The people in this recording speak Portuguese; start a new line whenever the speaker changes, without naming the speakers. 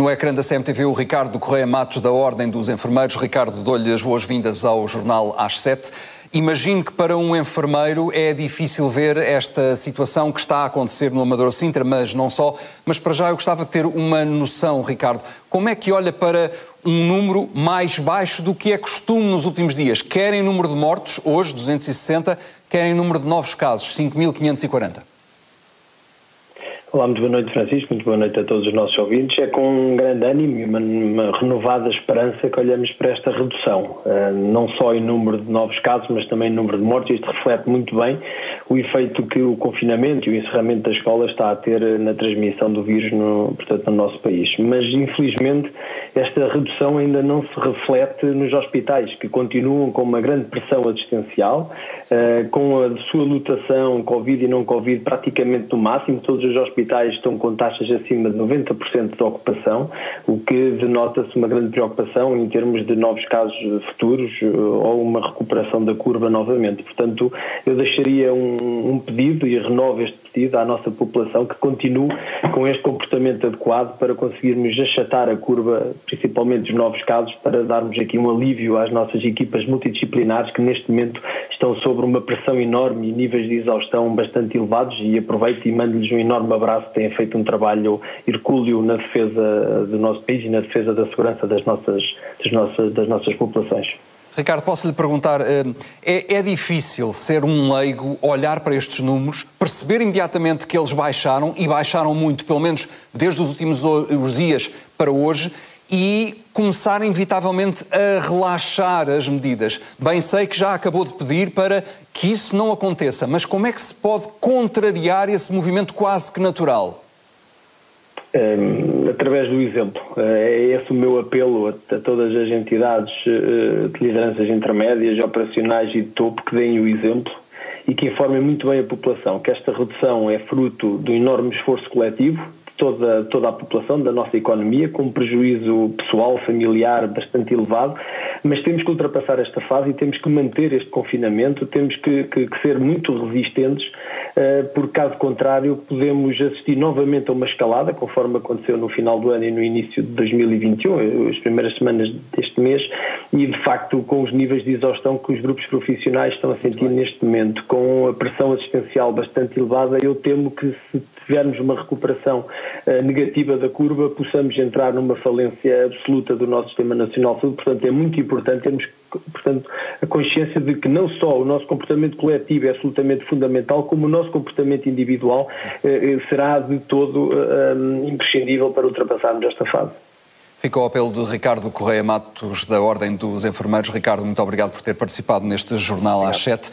no ecrã da CMTV o Ricardo Correia Matos, da Ordem dos Enfermeiros. Ricardo, dou-lhe as boas-vindas ao jornal às sete. Imagino que para um enfermeiro é difícil ver esta situação que está a acontecer no Amador Sintra, mas não só. Mas para já eu gostava de ter uma noção, Ricardo. Como é que olha para um número mais baixo do que é costume nos últimos dias? Querem número de mortos, hoje 260, querem número de novos casos, 5.540.
Olá, muito boa noite, Francisco, muito boa noite a todos os nossos ouvintes. É com um grande ânimo e uma, uma renovada esperança que olhamos para esta redução, uh, não só em número de novos casos, mas também em número de mortes. Isto reflete muito bem o efeito que o confinamento e o encerramento da escola está a ter na transmissão do vírus no, portanto, no nosso país. Mas, infelizmente, esta redução ainda não se reflete nos hospitais, que continuam com uma grande pressão assistencial, uh, com a sua lotação Covid e não Covid praticamente no máximo. Todos os hospitais estão com taxas acima de 90% de ocupação, o que denota-se uma grande preocupação em termos de novos casos futuros uh, ou uma recuperação da curva novamente. Portanto, eu deixaria um, um pedido e renovo este à nossa população que continue com este comportamento adequado para conseguirmos achatar a curva principalmente dos novos casos, para darmos aqui um alívio às nossas equipas multidisciplinares que neste momento estão sobre uma pressão enorme e níveis de exaustão bastante elevados e aproveito e mando-lhes um enorme abraço, têm feito um trabalho hercúleo na defesa do nosso país e na defesa da segurança das nossas, das nossas, das nossas populações.
Ricardo, posso lhe perguntar, eh, é, é, difícil ser um leigo, olhar para estes números, perceber imediatamente que eles baixaram, e baixaram muito, pelo menos desde os últimos os dias para hoje, e começar inevitavelmente a relaxar as medidas. Bem sei que já acabou de pedir para que isso não aconteça, mas como é que se pode contrariar esse movimento quase que natural?
Através do exemplo. É esse o meu apelo a, todas as entidades uh, de lideranças intermédias, operacionais e de topo que deem o exemplo e que informem muito bem a população que esta redução é fruto do enorme esforço coletivo toda, toda a população, da nossa economia, com um prejuízo pessoal, familiar bastante elevado, mas temos que ultrapassar esta fase e temos que manter este confinamento, temos que, que, que ser muito resistentes, uh, caso contrário podemos assistir novamente a uma escalada, conforme aconteceu no final do ano e no início de 2021, as primeiras semanas deste mês, e de facto com os níveis de exaustão que os grupos profissionais estão a sentir neste momento, com a pressão assistencial bastante elevada, eu temo que se tivermos uma recuperação uh, negativa da curva, possamos entrar numa falência absoluta do nosso Sistema Nacional de Saúde. Portanto, é muito importante termos portanto, a consciência de que não só o nosso comportamento coletivo é absolutamente fundamental, como o nosso comportamento individual uh, será de todo imprescindível para ultrapassarmos esta fase.
Ficou o apelo de Ricardo Correia Matos, da Ordem dos Enfermeiros. Ricardo, muito obrigado por ter participado neste Jornal às 7.